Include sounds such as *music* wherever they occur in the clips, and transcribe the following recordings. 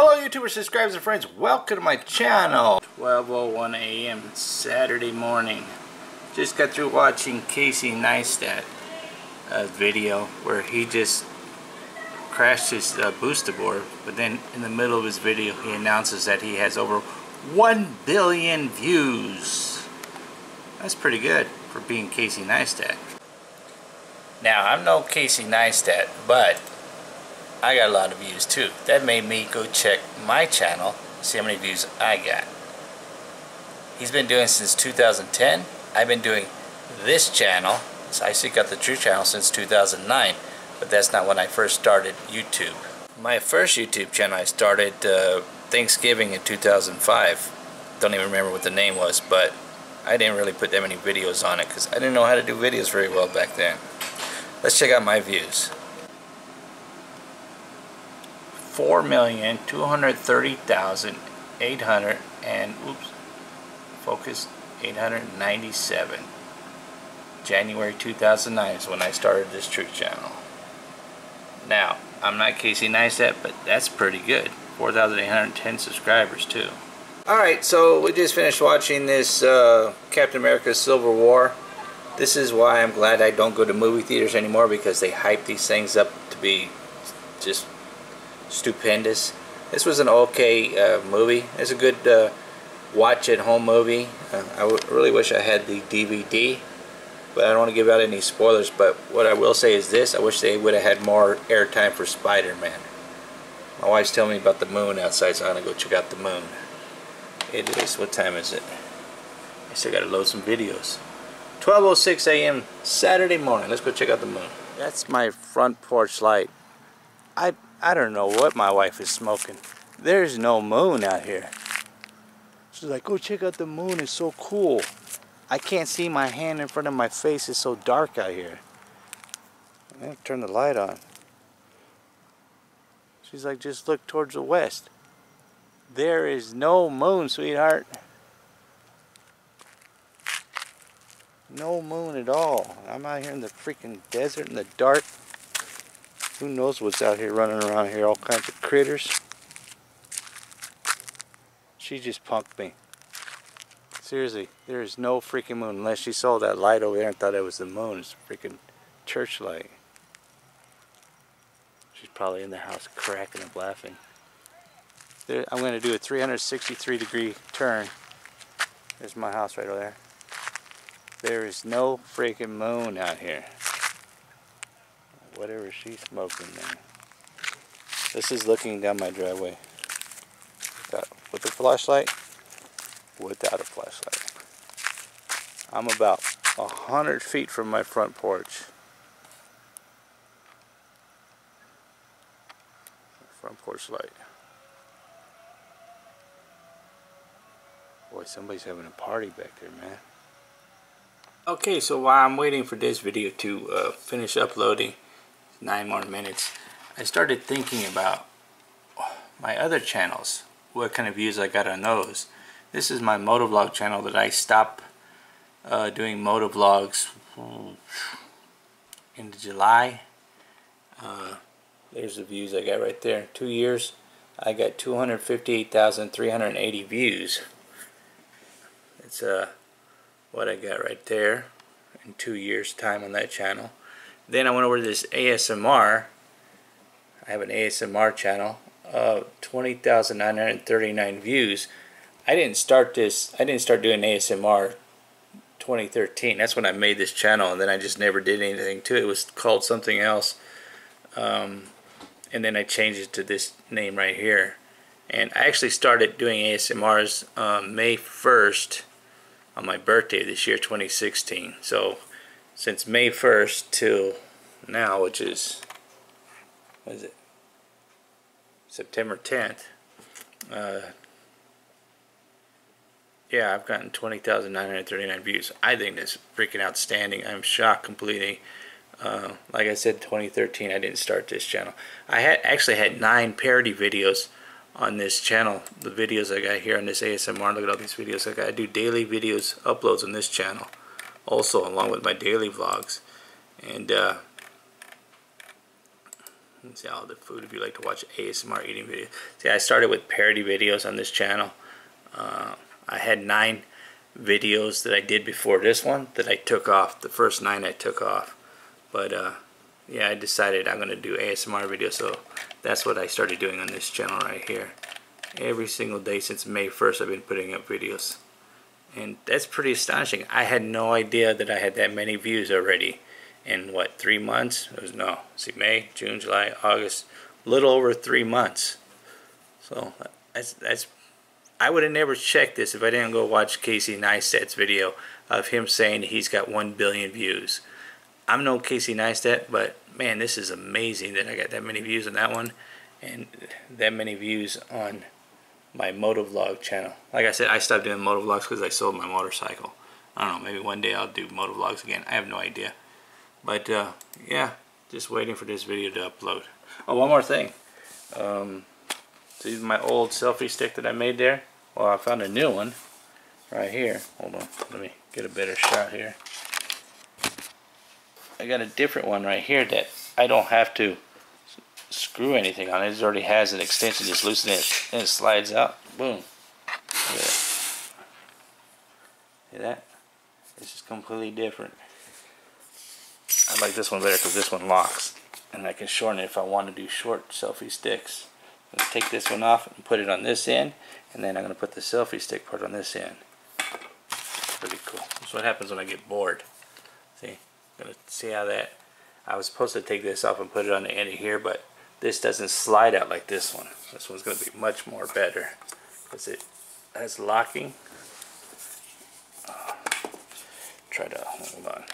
Hello YouTubers, subscribers, and friends. Welcome to my channel. 12.01 a.m. Saturday morning. Just got through watching Casey Neistat uh, video where he just crashed his uh, booster board. But then in the middle of his video he announces that he has over 1 billion views. That's pretty good for being Casey Neistat. Now I'm no Casey Neistat, but I got a lot of views too. That made me go check my channel, see how many views I got. He's been doing since 2010. I've been doing this channel, so I actually got the True channel since 2009, but that's not when I first started YouTube. My first YouTube channel I started uh, Thanksgiving in 2005. Don't even remember what the name was, but I didn't really put that many videos on it because I didn't know how to do videos very well back then. Let's check out my views four million two hundred thirty thousand eight hundred and oops focus 897 January 2009 is when I started this truth channel. Now I'm not Casey Neistat but that's pretty good. 4,810 subscribers too. Alright so we just finished watching this uh, Captain America Civil War. This is why I'm glad I don't go to movie theaters anymore because they hype these things up to be just stupendous. This was an okay uh, movie. It's a good uh, watch at home movie. Uh, I really wish I had the DVD, but I don't want to give out any spoilers. But what I will say is this: I wish they would have had more airtime for Spider-Man. My wife's telling me about the moon outside, so I'm gonna go check out the moon. It is. What time is it? I still gotta load some videos. 12:06 a.m. Saturday morning. Let's go check out the moon. That's my front porch light. I I don't know what my wife is smoking. There's no moon out here. She's like, go check out the moon. It's so cool. I can't see my hand in front of my face. It's so dark out here. I'm going to turn the light on. She's like, just look towards the west. There is no moon, sweetheart. No moon at all. I'm out here in the freaking desert in the dark. Who knows what's out here running around here, all kinds of critters. She just punked me. Seriously, there is no freaking moon unless she saw that light over there and thought it was the moon. It's a freaking church light. She's probably in the house cracking up laughing. There, I'm going to do a 363 degree turn. There's my house right over there. There is no freaking moon out here whatever she's smoking man. This is looking down my driveway. with a flashlight, without a flashlight. I'm about a hundred feet from my front porch. Front porch light. Boy, somebody's having a party back there, man. Okay, so while I'm waiting for this video to uh, finish uploading, nine more minutes, I started thinking about my other channels, what kind of views I got on those. This is my motovlog channel that I stopped uh, doing motovlogs in July. Uh, there's the views I got right there. Two years, I got 258,380 views. It's uh, what I got right there in two years time on that channel. Then I went over to this ASMR. I have an ASMR channel. of 20,939 views. I didn't start this, I didn't start doing ASMR 2013. That's when I made this channel and then I just never did anything to it. It was called something else. Um, and then I changed it to this name right here. And I actually started doing ASMRs um, May 1st on my birthday this year, 2016. So since May 1st till now, which is, what is it, September 10th, uh, yeah, I've gotten 20,939 views. I think that's freaking outstanding. I'm shocked completely. Uh, like I said, 2013, I didn't start this channel. I had actually had nine parody videos on this channel. The videos I got here on this ASMR, look at all these videos I got. I do daily videos, uploads on this channel also along with my daily vlogs and uh, see all the food if you like to watch ASMR eating videos. See, I started with parody videos on this channel. Uh, I had nine videos that I did before this one that I took off. The first nine I took off. But uh, yeah, I decided I'm going to do ASMR videos. So that's what I started doing on this channel right here. Every single day since May 1st I've been putting up videos. And that's pretty astonishing. I had no idea that I had that many views already in what three months it was no see May June July August little over three months so that's that's I would have never checked this if I didn't go watch Casey Neistat's video of him saying he's got 1 billion views. I'm no Casey Neistat, but man, this is amazing that I got that many views on that one and that many views on my motovlog channel. Like I said, I stopped doing motovlogs because I sold my motorcycle. I don't know, maybe one day I'll do motovlogs again. I have no idea. But uh, yeah, just waiting for this video to upload. Oh, one more thing. Um, see my old selfie stick that I made there? Well, I found a new one right here. Hold on, let me get a better shot here. I got a different one right here that I don't have to screw anything on it. It already has an extension. Just loosen it and it slides out. Boom. Look at. See that? This is completely different. I like this one better because this one locks. And I can shorten it if I want to do short selfie sticks. Let's take this one off and put it on this end. And then I'm going to put the selfie stick part on this end. Pretty cool. That's what happens when I get bored. See? Gonna see how that... I was supposed to take this off and put it on the end of here, but this doesn't slide out like this one. This one's going to be much more better. Because it has locking. Oh, try to... Hold on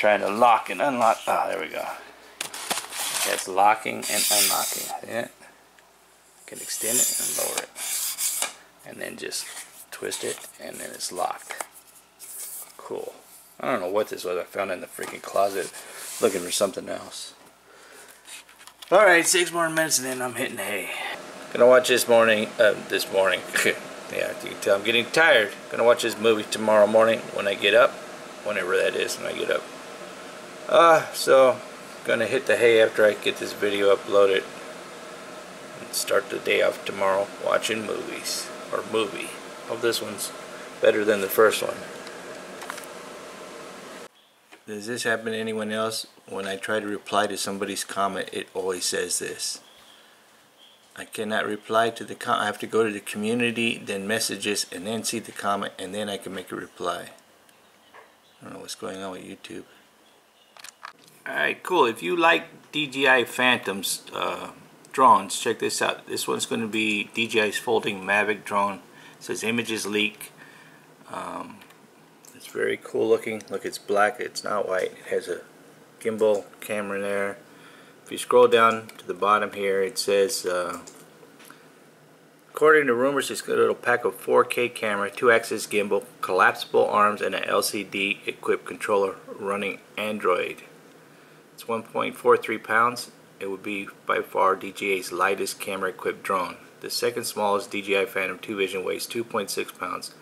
trying to lock and unlock. Ah, oh, there we go. It's locking and unlocking. Yeah. Can extend it and lower it. And then just twist it and then it's locked. Cool. I don't know what this was. I found it in the freaking closet looking for something else. Alright, six more minutes and then I'm hitting hay. Gonna watch this morning, uh, this morning. *laughs* yeah, you can tell I'm getting tired. Gonna watch this movie tomorrow morning when I get up. Whenever that is when I get up. Uh, so, gonna hit the hay after I get this video uploaded. And start the day off tomorrow watching movies. Or movie. Hope this one's better than the first one. Does this happen to anyone else? When I try to reply to somebody's comment, it always says this. I cannot reply to the comment. I have to go to the community, then messages, and then see the comment, and then I can make a reply. I don't know what's going on with YouTube. Alright, cool. If you like DJI Phantoms uh, drones, check this out. This one's going to be DJI's folding Mavic drone. It says images leak. Um, it's very cool looking. Look, it's black. It's not white. It has a gimbal camera in there. If you scroll down to the bottom here, it says, uh, according to rumors, it's got a little pack of 4K camera, 2-axis gimbal, collapsible arms, and an LCD equipped controller running Android. It's 1.43 pounds. It would be by far DJI's lightest camera-equipped drone. The second smallest DJI Phantom 2 Vision weighs 2.6 pounds.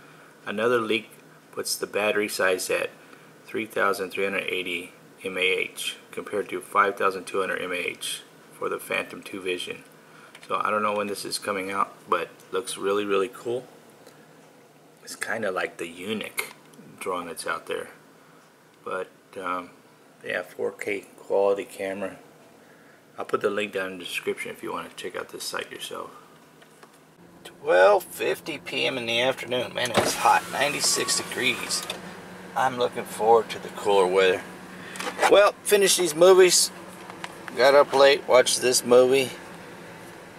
Another leak puts the battery size at 3,380 mAh compared to 5,200 mAh for the Phantom 2 Vision. So I don't know when this is coming out, but looks really, really cool. It's kind of like the Yuneec drone that's out there. But um, yeah, 4K quality camera. I'll put the link down in the description if you want to check out this site yourself. 12.50 p.m. in the afternoon. Man, it's hot. 96 degrees. I'm looking forward to the cooler weather. Well, finished these movies. Got up late, watched this movie.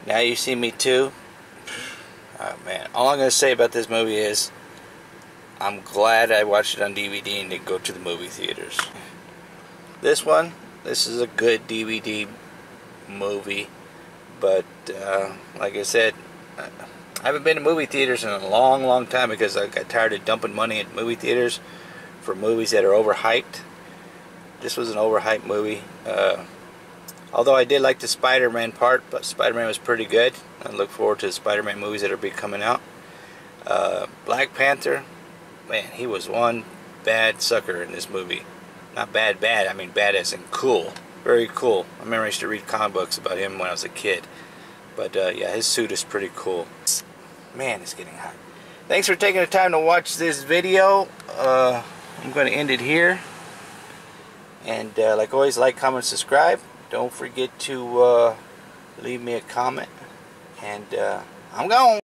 Now you see me too. Oh man, all I'm going to say about this movie is I'm glad I watched it on DVD and didn't go to the movie theaters. This one, this is a good DVD movie but uh, like I said I haven't been to movie theaters in a long long time because I got tired of dumping money at movie theaters for movies that are overhyped this was an overhyped movie uh, although I did like the Spider-Man part but Spider-Man was pretty good I look forward to the Spider-Man movies that are be coming out uh, Black Panther man he was one bad sucker in this movie not bad bad I mean bad as in cool very cool. I remember I used to read comic books about him when I was a kid. But uh, yeah, his suit is pretty cool. Man, it's getting hot. Thanks for taking the time to watch this video. Uh, I'm going to end it here. And uh, like always, like, comment, subscribe. Don't forget to uh, leave me a comment. And uh, I'm gone.